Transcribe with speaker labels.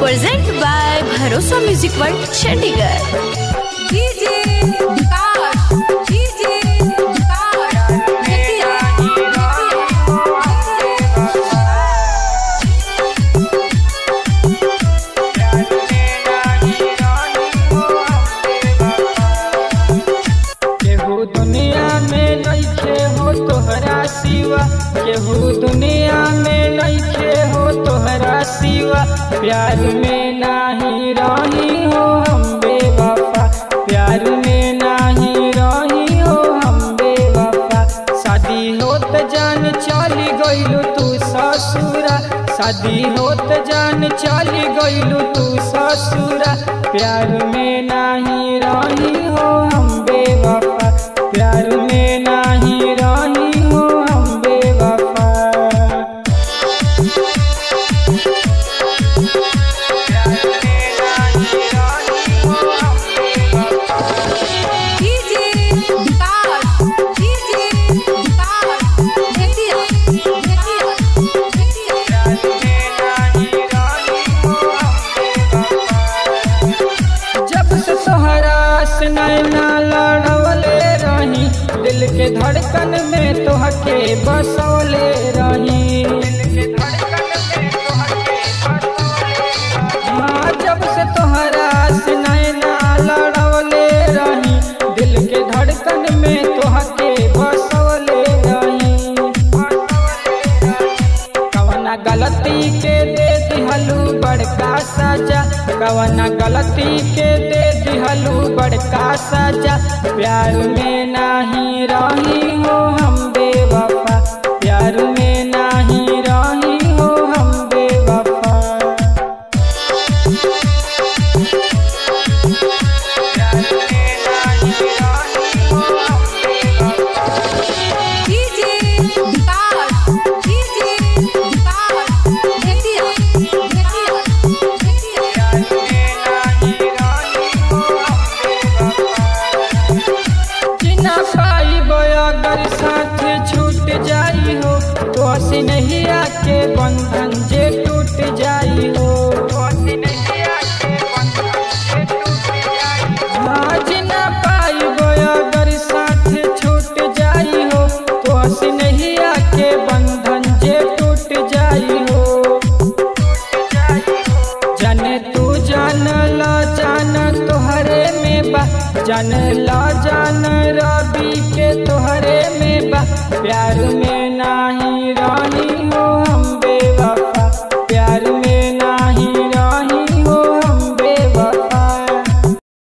Speaker 1: Present by Bharosa music world Chandigarh
Speaker 2: दुनिया में नइखे हो तोहरा सिवा। केहू दुनिया में प्यार में नाही रही हो हम बेवफा। प्यार में नाही रही हो हम बेवफा। शादी होत जान चली गइलू तू ससुरा। शादी होत जान चली गइलू तू ससुरा। प्यार में नाही रही हो हम दिल के धड़कन में तो हके बसौले गलती के दे दिहलू बड़का सजा कवना गलती के दे दिहलू बड़का सजा प्यार में नहीं रही हो हम। छूट जाई हो तो हसी नहीं आके बंधन जे टूट जाई हो। पाइब अगर साथ छूट हो तो हसी नहीं आके बंधन जे टूट हो। जाने तू जान ला जान में बा जान ला जान रवि के तोहरे में बा प्यार में